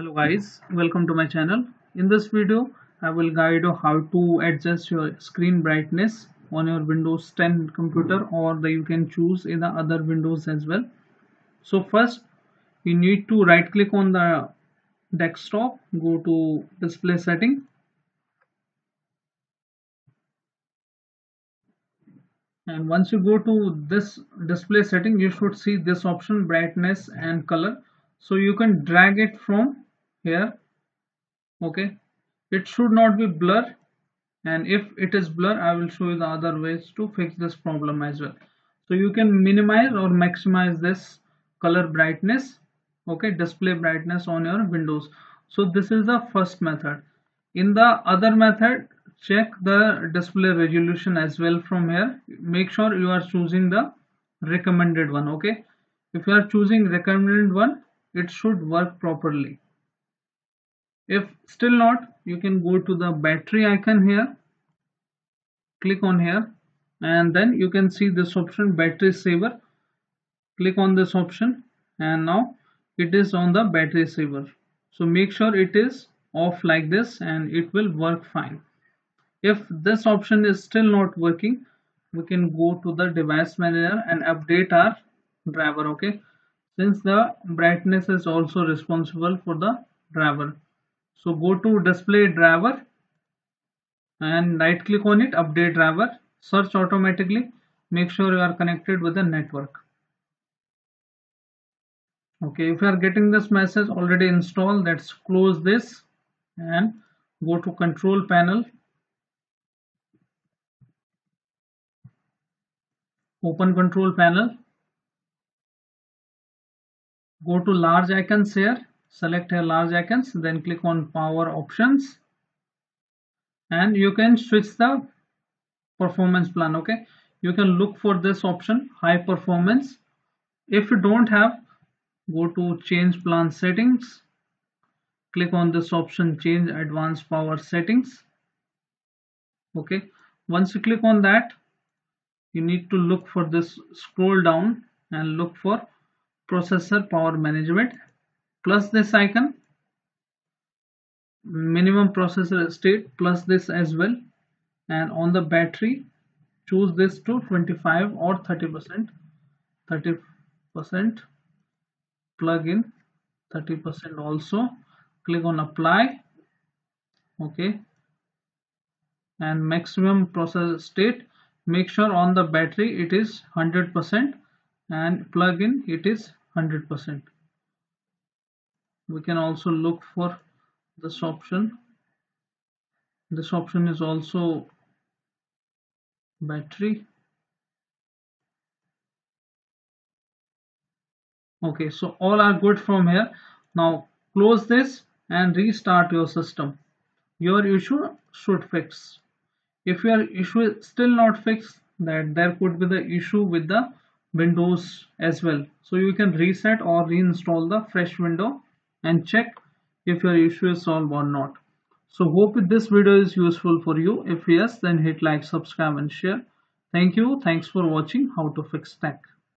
hello guys. Welcome to my channel. In this video i will guide you how to adjust your screen brightness on your windows 10 computer or you can choose in the other windows as well. So first you need to right click on the desktop. Go to display setting. And once you go to this display setting you should see this option brightness and color. So you can drag it from here. Okay. It should not be blur. And if it is blur I will show you the other ways to fix this problem as well. So you can minimize or maximize this color brightness. Okay. Display brightness on your windows. So this is the first method. In the other method check the display resolution as well from here. Make sure you are choosing the recommended one. Okay. If you are choosing recommended one it should work properly if still not you can go to the battery icon here. Click on here. And then you can see this option battery saver. Click on this option. And now it is on the battery saver. So make sure it is off like this and it will work fine. If this option is still not working we can go to the device manager and update our driver okay? Since the brightness is also responsible for the driver so go to display driver and right click on it update driver. Search automatically. Make sure you are connected with the network. Okay if you are getting this message already installed let's close this and go to control panel. Open control panel. Go to large icons here select here large icons then click on power options and you can switch the performance plan okay? You can look for this option high performance. If you don't have go to change plan settings click on this option change advanced power settings okay? Once you click on that you need to look for this scroll down and look for processor power management plus this icon minimum processor state plus this as well and on the battery choose this to 25 or 30 percent 30 percent plug in 30 percent also click on apply okay and maximum processor state make sure on the battery it is 100% and plug in it is 100% we can also look for this option. This option is also battery. Okay so all are good from here. Now close this and restart your system. Your issue should fix. If your issue is still not fixed that there could be the issue with the windows as well. So you can reset or reinstall the fresh window and check if your issue is solved or not. So hope this video is useful for you. If yes then hit like subscribe and share. Thank you. Thanks for watching how to fix tech